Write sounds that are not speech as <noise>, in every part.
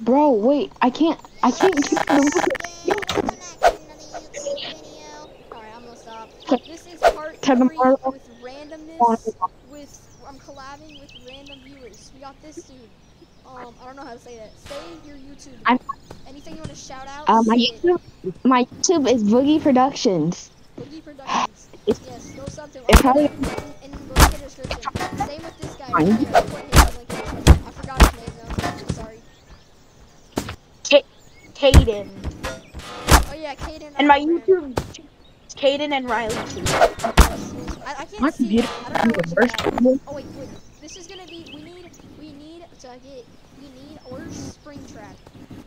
Bro, wait, I can't, I can't keep the Alright, I'm gonna stop. This is part three with randomness. With I'm collabing with random viewers. We got this dude. Um, I don't know how to say that. Say your YouTube. I'm- Anything you want to shout out? Uh, my. YouTube, my YouTube is Boogie Productions. Boogie Productions. It's- yes, go sub to him. it's probably- in, in the link in the description. Same with this guy. Right here. I'll put his link in the description. I forgot his name though. I'm sorry. Caden. Oh yeah, Caden. And my I remember. YouTube is Caden and Riley too. I, I can't My see computer that. I don't know what you first have. Oh wait, wait. This is gonna be. We need. We need to get. We need or spring track.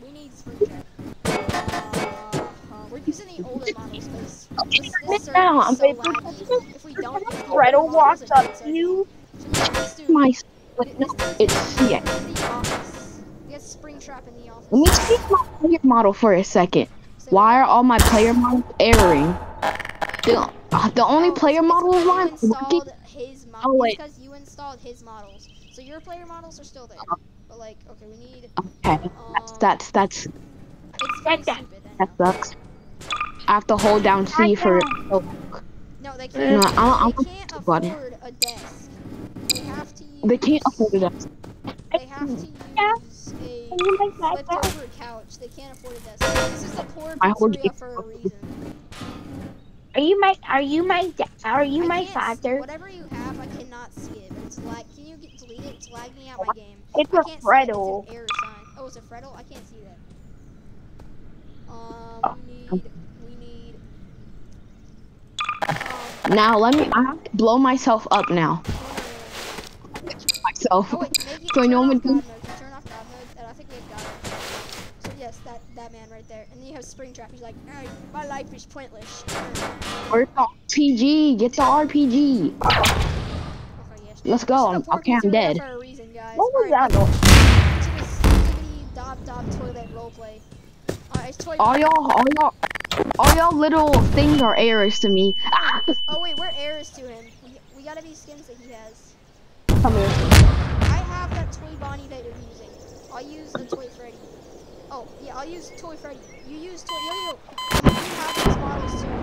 We need Springtrap. Uh, uh, we're using the older models because this, this server now, is I'm so waiting for- laggy. If we don't use the Fredo older models, walks it up takes to a- you. So yeah, this dude- My, this wait, no, dude's it's in yeah. the office. We got spring trap in the office. Let me speak my player model for a second. Why are all my player models erroring? The, uh, the only Oh, player model of mine working. his mo- Oh, wait. because you installed his models. So your player models are still there. But like, okay, we need. Okay, Um, that's that's that's it's very that- stupid. That sucks. I have to hold down C for. Oh, No, they can't. I don't- I they can't afford button. a desk. They have to. Use, they can't afford it. They have to Yeah. Use a you make that flipped over couch. They can't afford a desk. This is the core I hold pizzeria it. for a reason. Are you my? Are you my? Are you I my father? Whatever you have, I cannot skip. It's like, can you get delete it? It's lagging out my game. It's I a can't it. It's an error sign. Oh, it's a Freddle? I can't see that. Oh, Um, we need, we need, um, Now let me. I have to blow myself up now. Myself. oh wait, make it So I turn know off when God to- mode. You turn off God mode, and I think we have God mode. So yes, that, that man right there. And then you have Springtrap, he's like, my life is pointless. Where's the RPG? Get the RPG. Okay, yes. Let's go. The okay, I'm dead. Reason. What was Alright, that? noise? to this skibbity dob dob toilet roleplay. Alright, it's toilet. All y'all, all y'all, all y'all little things are errors to me. Ah! Oh wait, we're heirs to him. We, we gotta be skins that he has. Come here. I have that toy Bonnie that you're using. I'll use the toy Freddy. Oh yeah, I'll use toy Freddy. You use toy yo yo. You have these models too. You,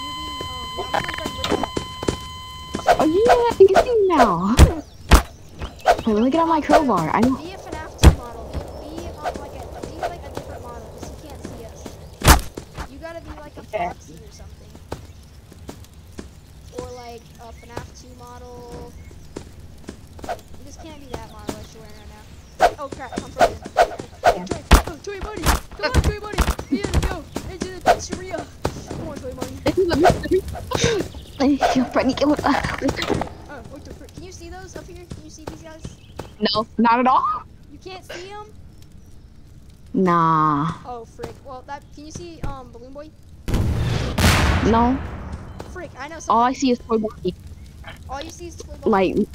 you be um yeah, toy Freddy. Oh yeah, I can see now. Hey, look at my crowbar. I know. Be a FNAF 2 model. Be, be on like a be like a different model because you can't see us. You gotta be like a Okay. Foxy or something. Or like a FNAF 2 model. You just can't be that model that you're wearing right now. Oh crap, I'm frozen. Toy buddy! Come on, toy buddy! We gotta go into the pizzeria! Come on, toy buddy. Freddy, Oh, what the frick? Can you see those up here? Can you see these guys? no, not at all. You can't see them? Nah, Oh, frick. Well, that. Can you see um Balloon Boy? no. Frick, I know All. I see is toy body. All you see is toy Bonnie. Like,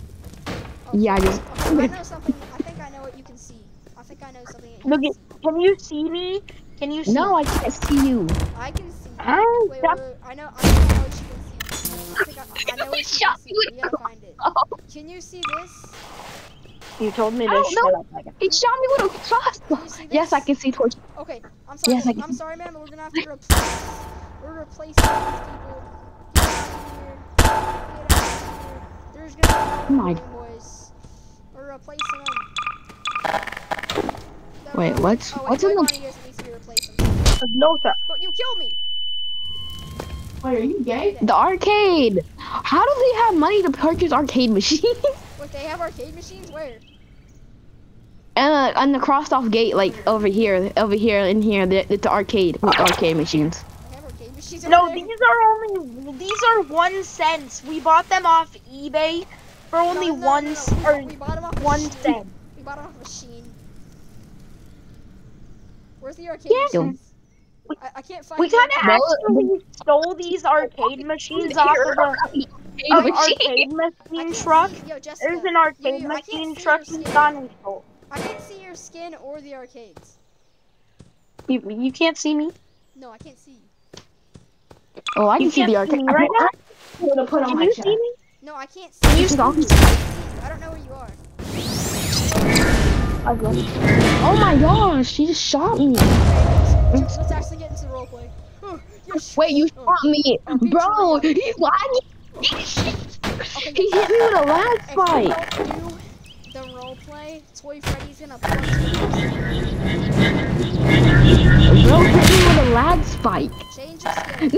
Oh, yeah, I just. Okay, I know something. I think I know what you can see. I think I know something. Look can at. See. Can you see me? Can you see? No, I can't see you. I can see. Oh, Wait, wait, stop. wait. I know. I know what you can see. I think I, I know what you Shot can me see. with We gotta find it. Oh, Can you see this? You told me I to oh, don't shut know. up. Megan. he shot me with a crossbow. Yes, I can see toy. Okay, I'm sorry. Yes, I can I'm see- sorry, man. But we're gonna have to replace. We're replacing these people. Get out of here. Get out of here. There's gonna be no My- Balloon boys. We're replacing them. Wait, what's- oh, wait, what's in the- Bonnie doesn't to be replaced. No, sir. But you killed me. Wait, are you gay? The arcade. How do they have money to purchase arcade machines? <laughs> What they have arcade machines? Where? and uh, and the crossed off gate, like over here, over here, in here, the, it's the arcade, with arcade machines. Arcade machines No, there? these are only. These are one cents. We bought them off eBay for only no, no, one no, s- no. or We, we bought them off one We bought them off of Shein. Where's the arcade Yeah. machines? I, I can't find We kind of arcade- actually stole these arcade machines off of the of arcade machine truck. Yo, Jessica, There's an arcade you- I can't machine truck in we skin. stole. I can't see your skin or the arcades. You, you can't see me. No, I can't see you. Oh, I You can see the arcade. me right now? I'm gonna put on Can my you chest. see me? No, I can't see Can you. you see me? I don't know where you are. I've lost. Oh my gosh, she just shot me. Let's, let's actually get into the roleplay. Oh. <sighs> Wait, you Oh. shot me, bro. He's lagging. Okay, He hit me with a lag If spike. the roleplay, Toy Freddy's gonna punch you. Bro hit me with a lag spike. Change your skin.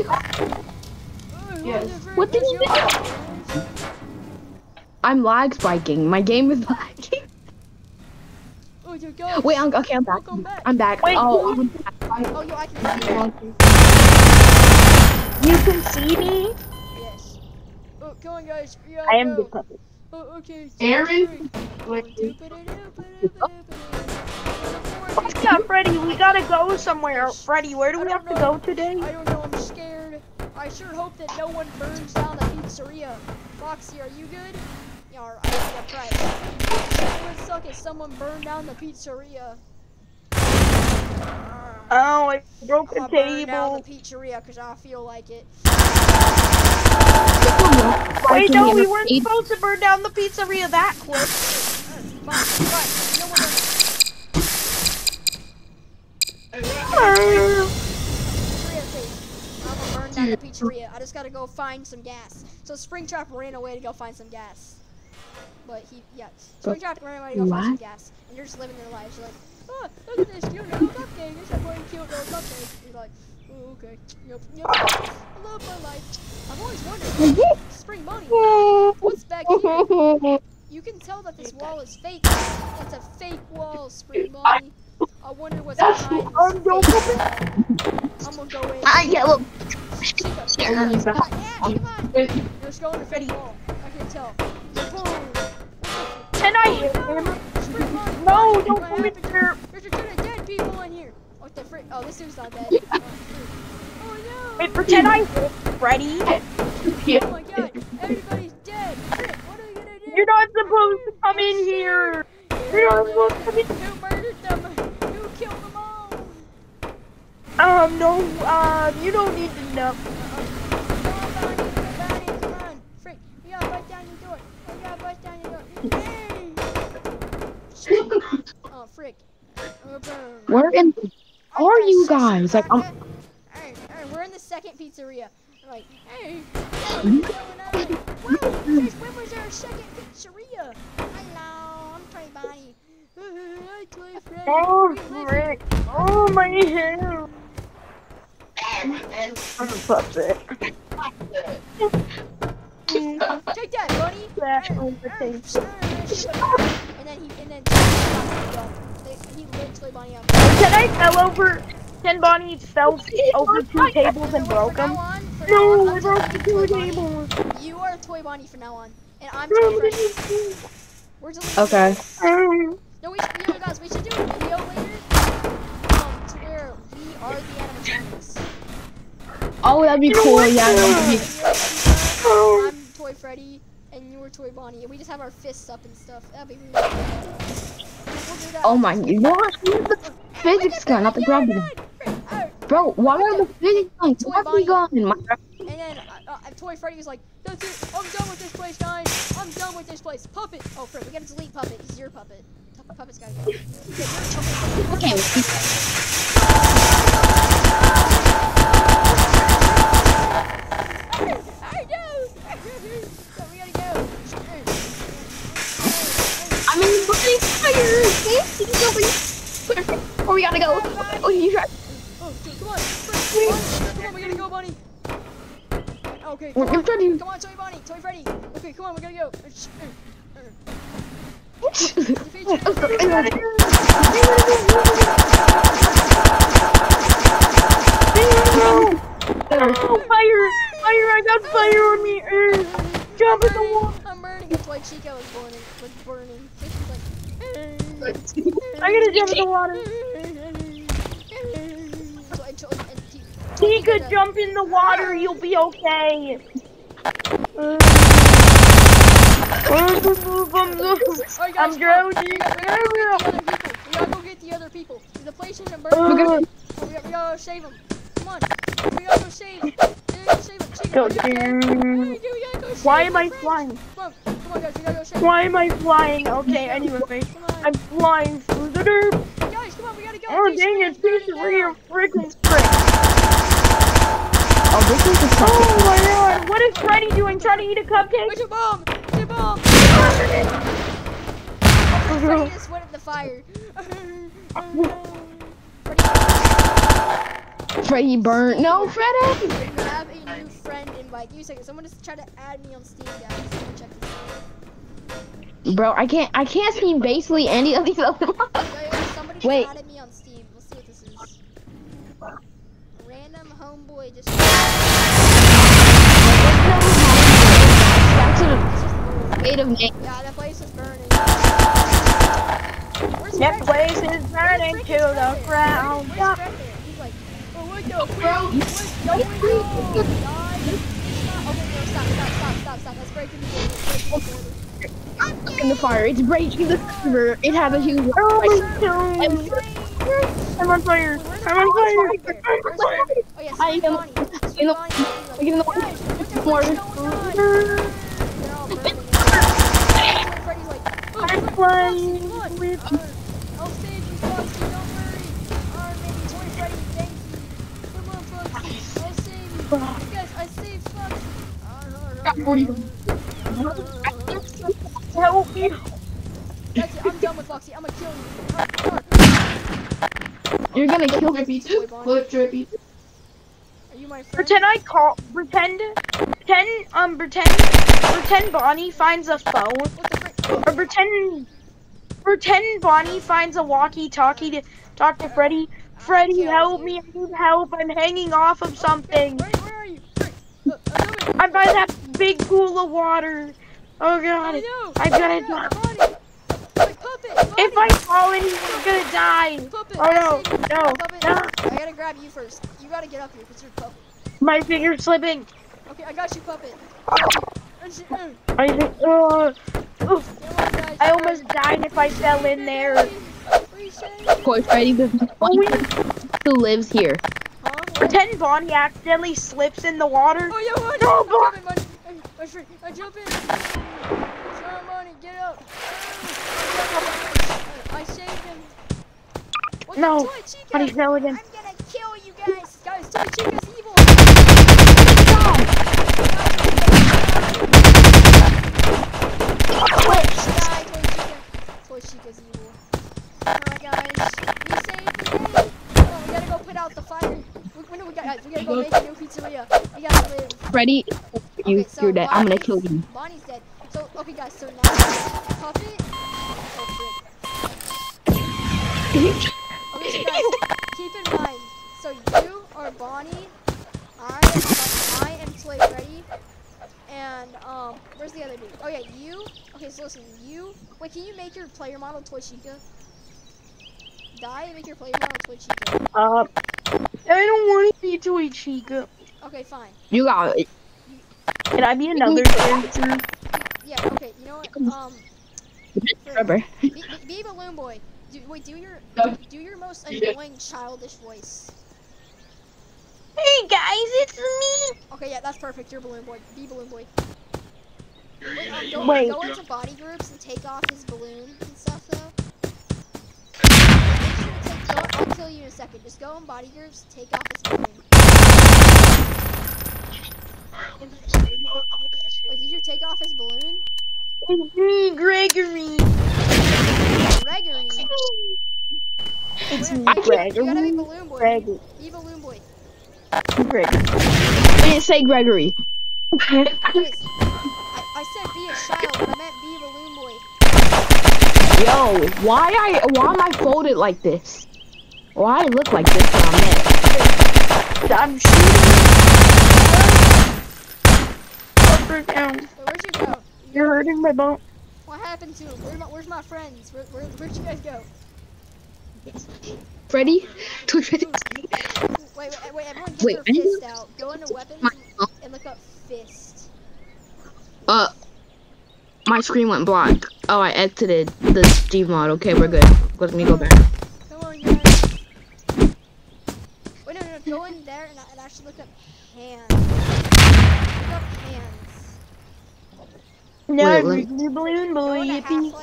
Yes. What did you do? I'm lag spiking. My game is <laughs> lagging. Oh, you go. Wait, I'm okay. I'm back. Welcome back. I'm back. Wait, oh, who- I'm back. Oh, yo, I can see you. You can see me. Yes. Oh, come on, guys. We I am the puppet. Oh, okay. Aaron? Yeah, Freddy, we gotta go somewhere. Freddy, where do we have don't to go today? I don't know. I'm scared. I sure hope that no one burns down the pizzeria. Foxy, are you good? Yeah, all right. Yeah, right. It would suck if someone burned down the pizzeria. Oh, I broke I'm the gonna burn down the pizzeria because I feel like it. Wait, no, we weren't Eight- supposed to burn down the pizzeria that quick. Fine, fine. No one burn pizzeria safe. I'm gonna burn down the pizzeria. I just gotta go find some gas. So Springtrap ran away to go find some gas. But he, yeah, Springtrap ran away to go find some gas. And you're just living their lives. You're like, oh, look at this cute little cupcake. It's a pretty cute little cupcake. You're like, oh, okay. Yep, yep. I love my life. I've always wondered, <laughs> Spring Bunny. what's back here? <laughs> You can tell that this wall is fake. It's a fake wall, Spring Bunny. I wonder what's behind Um, this don't. I'm gonna go in. I get look. Yeah, come on. Let's go in the fake wall. I can tell. Boom. Can I hit him? No, don't come in happened? here. There's a ton of dead people in here. What the frick? Oh, this dude's not dead. Oh, oh no. Wait, pretend I hit Freddy. Oh my god. Everybody's dead. Frick, what are we gonna do? You're not supposed to come in here. You're not supposed to come in. here. Who murdered them? Who killed them all? Um, no, um, you don't need to know. Come on, Bonnie. Bonnie, come on. Frick, we gotta bust down your door. We gotta bust down your door. Hey! Oh, frick. Oh, boom. Where in are you guys? Like, I'm. Hey, hey, we're in the second pizzeria. We're like, hey, hmm? what's going on? Wow, when was there second pizzeria? Hello, I'm Bonnie. <laughs> Hi, Clay Freddy. Oh, frick. Oh, my hair. I'm a puppet. Take that, buddy. And thing. then he and then he lit Toy Bonnie up. Can I fell over? Ten Bonnie fell over two tables and broke them? on, No, on, I broke the two tables. You are Toy Bonnie from now on, and I'm Toy Freddy. We're deleting Okay. No, we should, you know, guys, we should do a video later um, to where we are the animatronics. Oh, that'd be You cool. Yeah. that would be- you're I'm Toy Freddy, and you were Toy Bonnie, and we just have our fists up and stuff. That'd be really cool. We'll do that. Oh my. Where's the physics gun? Not the gravity gun. Bro, why are the physics gun? Gravity gun. My And then uh, uh, Toy Freddy was like, "That's it. I'm done with this place, guys. I'm done with this place. Puppet. Oh, frick, we gotta delete Puppet. He's your puppet. Puppet's gotta go. A. Okay. Go? Oh, you try. Oh, dude, come on. Frick, Bonnie, Come on, we gotta go, Bonnie. Okay, come We're on. trying to. Come on, Toy Bonnie. Toy Freddy. Okay, come on, we gotta go. Oh, fire! Fire! I got fire on me! Uh, jump in the water! I'm burning. It's like Chica was burning. Was burning. Like. I gotta jump in the water! So, and, so, and he, could jump in the water! You'll be okay! Uh, guys, I'm come on. drowning! We gotta go get the other people. We gotta go get the other people. The place isn't burning. We're. Oh, we, gotta, we gotta save them. Come on. We gotta go save them. Go save them. Chica, Go are you scared? do- We gotta go save Why am I friends. flying? Come on, come on, guys, we gotta go straight. Why am I flying? Okay, anyway. I'm flying through the dirt. Guys, come on, we gotta go. Oh, dang it. screens Piece of burning real down. freaking frick. Oh, this is the second. Oh my god. What is Freddy doing? Trying to eat a cupcake? Where's your bomb? Where's your bomb? <laughs> Freddy just went in the fire. Freddy burnt. No, Freddy. We have a new friend invite. Give me a second. Someone just tried to add me on Steam, guys. Let me check this out. Bro, I can't. I can't see basically any of these other ones. Yo, yo, somebody Wait. added me on Steam. Let's see what this is. Random just. A It's just Lord. creative name. Yeah, that place is burning. That place is burning to the ground. Where's Fred there? He's like, oh, what the Bro, going stop. Stop, stop, stop, stop, stop. Let's break the. In the the fire. It's breaking the server. It has a huge. Oh my god. I'm on fire. I'm on fire. I'm on fire. Oh yeah, I am. Bonnie. Sweet in the- Bonnie is like, I get in the water. guys, look at Water. what's going on. They're all burning out. Freddy's like, oh, I'm flying Foxy, look. with- I'll save you, Foxy, don't worry. Our maybe Toy Freddy, thank you. Come on, Foxy, I'll save you. Guys, I saved Foxy. Got 40. Help me. That's it, I'm done with Foxy. I'm gonna kill you. Uh, uh, You're gonna kill Drippy too. Look, Drippy. Are you my friend? Pretend I call. Pretend. Pretend. Um. Pretend. Pretend Bonnie finds a phone. What the? Or pretend. Pretend Bonnie finds a walkie-talkie to talk to Freddy. Freddy, help me! I need help! I'm hanging off of something. Where, where are you? Uh, I'm by that big pool of water. Oh I god! know. I gotta Yeah, die. Bonnie. Like, puppet, Bonnie. If I fall in, here, I'm gonna die. Puppet, Oh no! save. No! Puppet. No! I gotta grab you first. You gotta get up here because you're puppet. My finger's slipping. Okay, I got you, puppet. And she- I. Uh, oof. on. I almost died if I fell in there. Please save me. Toy Freddy. One who lives here. Huh? Pretend Bonnie accidentally slips in the water. Oh, yeah, No, I'm Bon- jumping, Bonnie. I, I, frick, I jump in. Come on, Bonnie, get up. I saved him. What No? Bonnie fell again. I'm gonna kill you guys. Guys, Toy Chica's evil. Die, Toy Chica. Toy Chica's evil. Alright, guys. We saved. Oh, we gotta go put out the fire. We, we, we, got, guys, we gotta go make a new pizzeria. We gotta live. Freddy, you, Okay, so you're dead. I'm gonna kill you. Bonnie's dead. So, okay, guys, so now Puppet. Oh. Okay, so guys, keep in mind. So you are Bonnie. I am, I am Toy Freddy. And um, where's the other dude? Oh yeah, you. Okay, so listen, you. Wait, can you make your player model Toy Chica? Die and make your player model Toy Chica. Uh, I don't want to be Toy Chica. Okay, fine. You got it. Can I be another character? Yeah. Okay. You know what? Um, Rubber. be, be, be Balloon Boy. Do, wait, do your do your most annoying childish voice. Hey guys, it's me. Okay, yeah, that's perfect. You're Balloon Boy. Be Balloon Boy. Wait, um, go, Wait. go into body groups and take off his balloon and stuff, though. Make sure take, go, I'll kill you in a second. Just go in body groups, take off his balloon. Wait, did you take off his balloon? It's me, Gregory. Gregory. It's me, Gregory. You gotta be Balloon Boy. Gregory. Be Balloon Boy. Gregory. I didn't say Gregory. Wait, I, I said be a child, but I meant be Balloon Boy. Yo, why I why am I folded like this? Why I look like this when I'm dead? I'm shooting. Down. Wait, where'd you go? You're hurting my bone. What happened to him? Where's my, where's my friends? Where, where, where'd you guys go? Freddy? <laughs> Freddy? Wait, wait, wait, everyone get Wait, their fist out. Go into weapons My- and, look up fist. Uh, my screen went black. Oh, I exited the Steve mod. Okay, we're good. Let me go back. Come on, guys. Wait, no, no, no. Go in there and, and actually look up hands. Look up hands. No, Wait, let- blue balloon boy, Going yippee.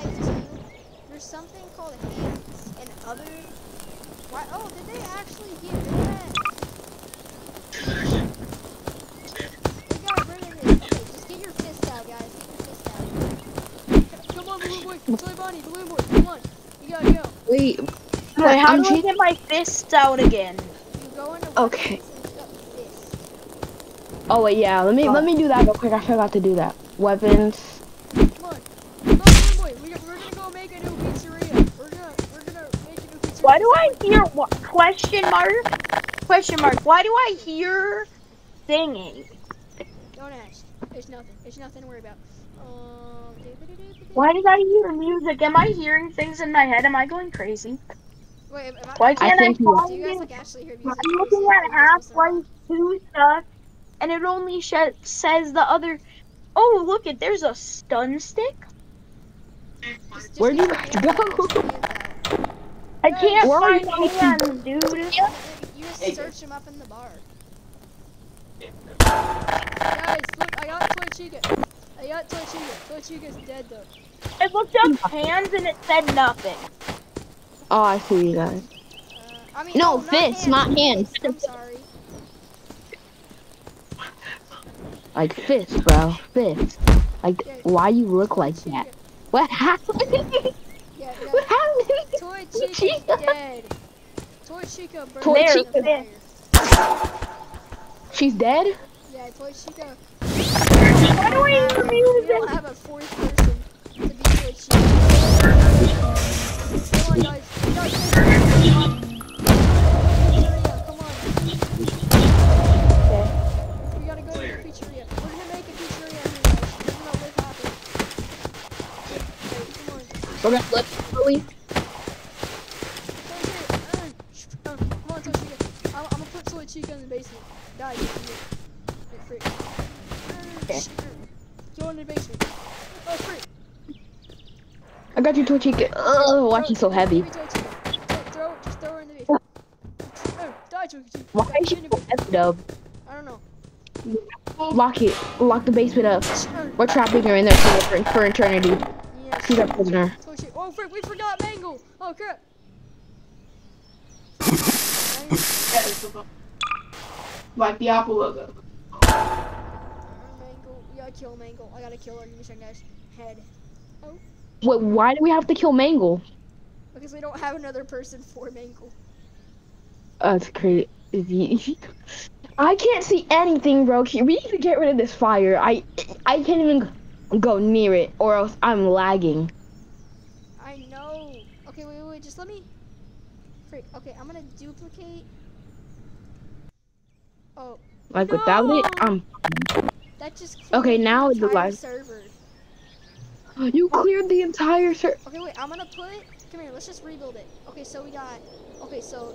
There's something called hands and other. Why? Oh, did they actually get that? They got rid of it. Okay, just get your fist out, guys. Get your fist out. Come on, balloon boy. Toy bunny, balloon boy. Come on. You gotta go. Wait. Wait, how I'm do I cheating. get my fists out again? You go into Okay. weapons and. Oh wait, yeah. Let me oh. let me do that real quick. I forgot to do that. Weapons. Come on. Come on, balloon boy. We, we're gonna go make a new pizzeria. We're gonna we're gonna make a new pizzeria. Why do I hear what question mark? Question mark. Why do I hear singing? Don't ask. It's nothing. It's nothing to worry about. Um. Why did I hear music? Am I hearing things in my head? Am I going crazy? Wait, am I, Why can't I, think you find you guys like actually hear I'm looking at Half-Life 2 stuff, and it only sh- says the other. Oh, look it. There's a stun stick. Just- just Where'd get you your guys hands go? out, just your hands out. I can't where find you hands, dude. You just search them up in the bar. Guys, look, I got Toy Chica. I got Toy Chica. Toy Chica's dead though. I looked up hands and it said nothing. Oh, I see you guys. Uh, I mean, No, not fists, not hands. Fists, I'm sorry. Like fist, bro. Fist. Like, why you look like that? What happened? Yeah, what happened? Toy Chica's Chica. dead. Toy Chica burned Toy Chica. She's dead? Yeah, Toy Chica. Why do I hear We don't have a fourth person to be Toy Chica. Guys. I'm gonna put Toy Chica in the basement. Die, you idiot. Wait, freak. Uh, Go in the basement. Oh, freak. I got you, Toy Chica. Ugh, why she's so heavy? Give me Toy Chica. Throw, throw, just throw her in the basement. Oh, die, Why is she so heavy, Dub? I don't know. Lock it. Lock the basement up. We're trapping her in there for, for eternity. Yes. She's our prisoner. Oh shit, Oh, frick, we forgot Mangle. Oh, crap. Like the Apple logo. Mangle. We gotta kill Mangle. I gotta kill her. Give me a second, guys. Head. Oh. Wait, why do we have to kill Mangle? Because we don't have another person for Mangle. Oh, that's crazy. <laughs> I can't see anything, bro. We need to get rid of this fire. I I can't even go near it, or else I'm lagging. I know. Okay, wait, wait, wait. Just let me. Frick. Okay, I'm gonna duplicate. Oh, Like without it, I'm. that just. Okay, the now it's entire alive. server. You cleared the entire server. Okay, wait. I'm gonna put. Come here. Let's just rebuild it. Okay, so we got. Okay, so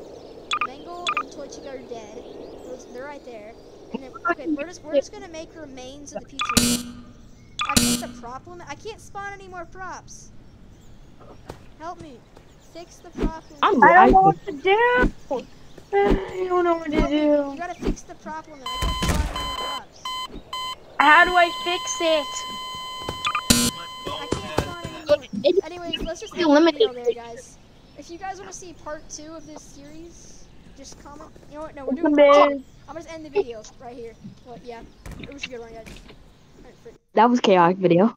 Mangle and Toy Chica are dead. They're right there. And then, okay, we're just we're just gonna make remains of the pizza. I think the problem. I can't spawn any more props. Help me. Fix the problem. I'm I don't know what to do. I don't know what to Help me. You gotta fix the problem. I can't spawn any more props. How do I fix it? I can't spawn any more. Anyways, let's just It's end the video limited. there, guys. If you guys want to see part two of this series, just comment. You know what? No, we're doing part two. Man. I'm gonna end the video right here. Well, yeah. It was a good one, guys. That was chaotic video.